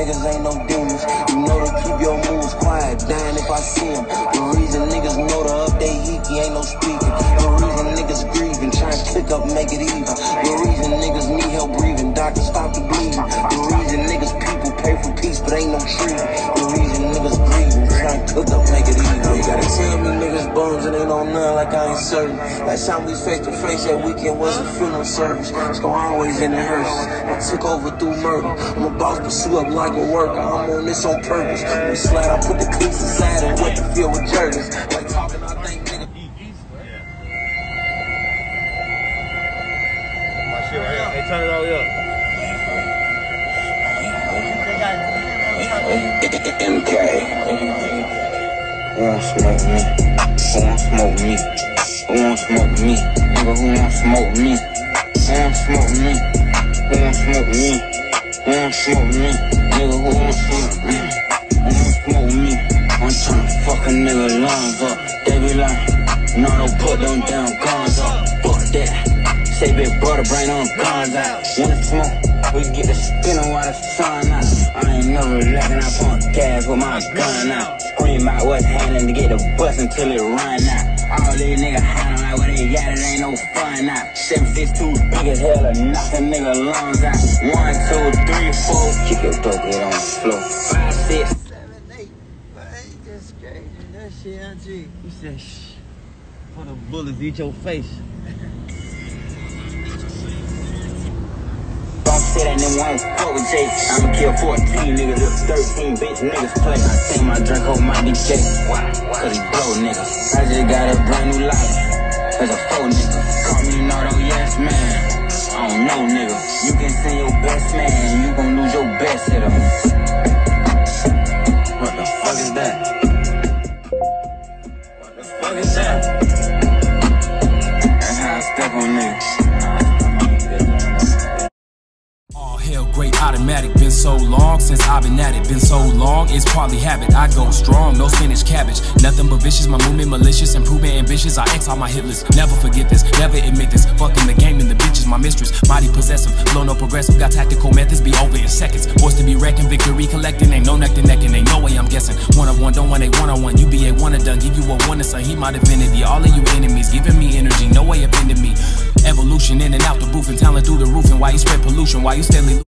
niggas ain't no demons. You know to keep your moves quiet, dying if I see them. The reason niggas know to update Hiki ain't no speaking. The reason niggas grieving, trying to click up, make it even. The reason niggas need help breathing, doctors stop the bleeding. The reason niggas people pay for peace, but ain't no treaty. The reason niggas none like I ain't certain. Last time we was face to face that weekend was a funeral service. It's gon' always in the hearse. I took over through murder. I'm a boss, pursue up like a worker. I'm on this on purpose. We slide, I put the cleats aside and wet the field with jerkers. Like talking, I think nigga. My shit right here. Hey, turn it all the way up. MK. Who won't smoke me? Who won't smoke me? Who won't smoke me? Nigga, who won't smoke me? Who won't smoke me? Who won't smoke me? Who won't smoke me? Nigga, who won't smoke me? Who won't smoke me? I'm tryna fuck a nigga lungs up. They be like, no, don't put them damn guns up. Fuck that. Say big brother, bring them guns out. Wanna smoke? We get the spinning while the sun out. I ain't never lacking, I pump gas with my gun out. Scream out what's happening to get the bus until it run out. All these niggas hiding like what they got, it ain't no fun out. Seven six two big as hell, knock a nigga lungs out. One, two, three, four, kick your dope head on the floor. Five, six, seven, eight. Man, that's crazy. That shit, Auntie. You said shh. For the bullets eat your face. Don't say that nigga won't fuck with Jay. I'ma kill 14 niggas if 13 bitch niggas play. I take my drink over my DJ. Why? Cause he blow nigga. I just got a brand new life. As a faux nigga. Call me Nardo, yes man. I don't know nigga. You can send your best man. You gon' lose your best hitter. Great automatic. Been so long since I've been at it. Been so long, it's partly habit. I go strong, no spinach cabbage. Nothing but vicious, my movement malicious, improvement ambitious. I X on my hit list. Never forget this, never admit this. Fucking the game and the bitches, my mistress. Body possessive, flow no progressive. Got tactical methods, be over in seconds. Forced to be reckoned, victory collecting. Ain't no neck to neck, and ain't no way I'm guessing. One on one, don't want a one on one. You be a one and done. Give you a one and son. He my divinity. All of you enemies giving me energy. No way offending me. Evolution in and out the booth and talent through the roof. And why you spread pollution? Why you steadily